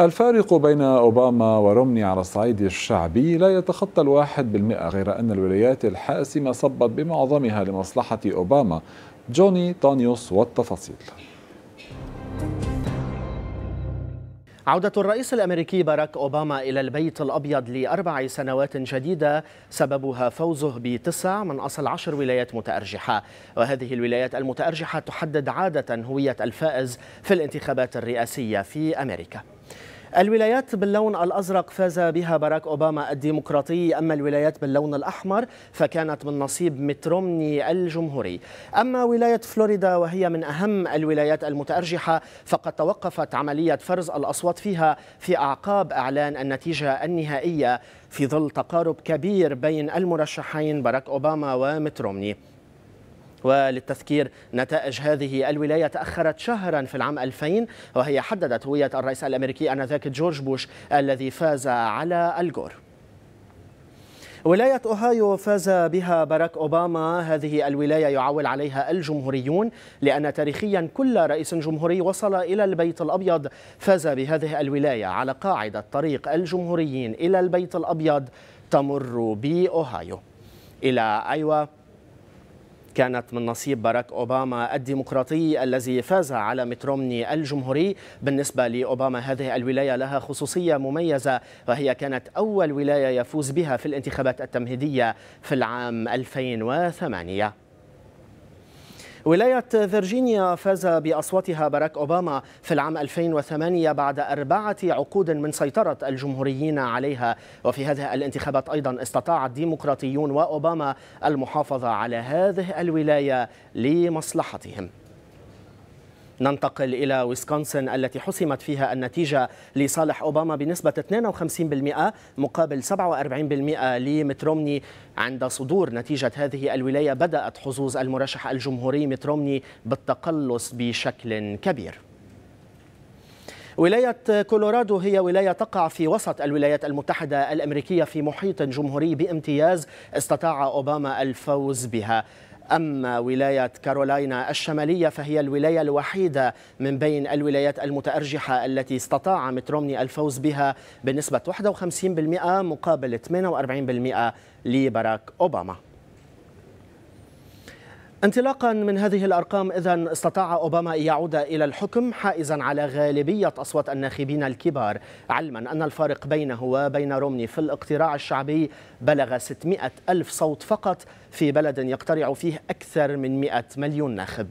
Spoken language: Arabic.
الفارق بين أوباما ورومني على الصعيد الشعبي لا يتخطى الواحد بالمئة غير أن الولايات الحاسمة صبت بمعظمها لمصلحة أوباما. جوني تونيوس والتفاصيل. عودة الرئيس الأمريكي باراك أوباما إلى البيت الأبيض لأربع سنوات جديدة سببها فوزه بتسع من أصل عشر ولايات متأرجحة. وهذه الولايات المتأرجحة تحدد عادة هوية الفائز في الانتخابات الرئاسية في أمريكا. الولايات باللون الأزرق فاز بها باراك أوباما الديمقراطي. أما الولايات باللون الأحمر فكانت من نصيب مت رومني الجمهوري. أما ولاية فلوريدا وهي من أهم الولايات المتأرجحة فقد توقفت عملية فرز الأصوات فيها في أعقاب إعلان النتيجة النهائية في ظل تقارب كبير بين المرشحين باراك أوباما ومت رومني. وللتذكير نتائج هذه الولاية تأخرت شهرا في العام 2000 وهي حددت هوية الرئيس الأمريكي آنذاك جورج بوش الذي فاز على آل جور. ولاية أوهايو فاز بها باراك أوباما. هذه الولاية يعول عليها الجمهوريون لأن تاريخيا كل رئيس جمهوري وصل إلى البيت الأبيض. فاز بهذه الولاية على قاعدة طريق الجمهوريين إلى البيت الأبيض تمر بأوهايو. إلى أيوا كانت من نصيب باراك أوباما الديمقراطي الذي فاز على مت رومني الجمهوري. بالنسبة لأوباما هذه الولاية لها خصوصية مميزة وهي كانت أول ولاية يفوز بها في الانتخابات التمهيدية في العام 2008 ولاية فيرجينيا فاز بأصواتها باراك أوباما في العام 2008 بعد أربعة عقود من سيطرة الجمهوريين عليها. وفي هذه الانتخابات أيضا استطاع الديمقراطيون وأوباما المحافظة على هذه الولاية لمصلحتهم. ننتقل إلى ويسكونسن التي حسمت فيها النتيجة لصالح أوباما بنسبة 52% مقابل 47% لمت رومني. عند صدور نتيجة هذه الولاية بدأت حظوظ المرشح الجمهوري مت رومني بالتقلص بشكل كبير. ولاية كولورادو هي ولاية تقع في وسط الولايات المتحدة الأمريكية في محيط جمهوري بامتياز استطاع أوباما الفوز بها. أما ولاية كارولاينا الشمالية فهي الولاية الوحيدة من بين الولايات المتأرجحة التي استطاع مترومني الفوز بها بنسبة 51% مقابل 48% لباراك أوباما. انطلاقا من هذه الأرقام اذا استطاع أوباما أن يعود إلى الحكم حائزا على غالبية أصوات الناخبين الكبار. علما أن الفارق بينه وبين رومني في الاقتراع الشعبي بلغ 600 ألف صوت فقط في بلد يقترع فيه أكثر من 100 مليون ناخب.